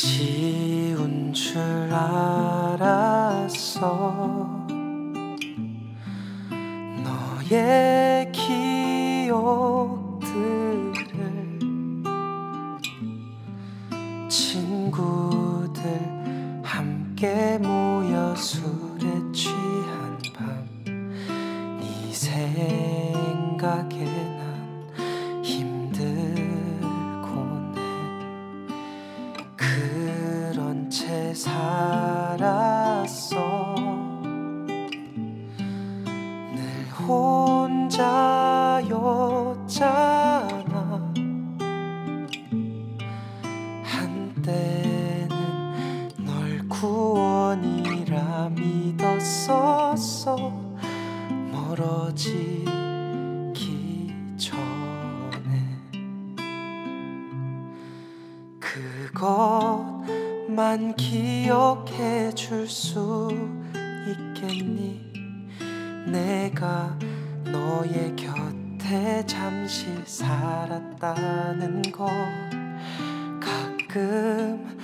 지운 줄 알았어. 너의 기억들을 친구들 함께 모여 술에 취한 밤. 네 생각에 살았어. 늘 혼자였잖아. 한때는 널 구원이라 믿었었어. 멀어지기 전에. 그것 만 기억해 줄 수 있겠니? 내가 너의 곁에 잠시 살았다는 걸 가끔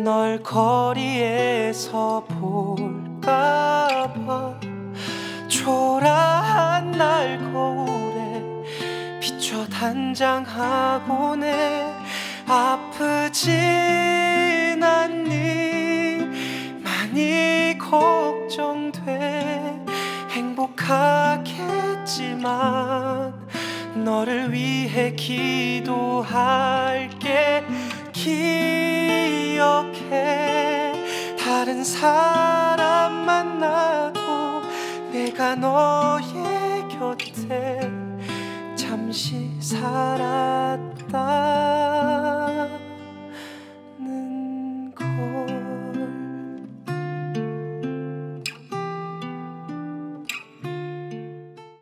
널 거리에서 볼까 봐. 초라한 날 거울에 비춰 단장하곤 해 아프진 돼. 행복하겠지만 너를 위해 기도할게. 기억해. 다른 사람 만나도 내가 너의 곁에 잠시 살았다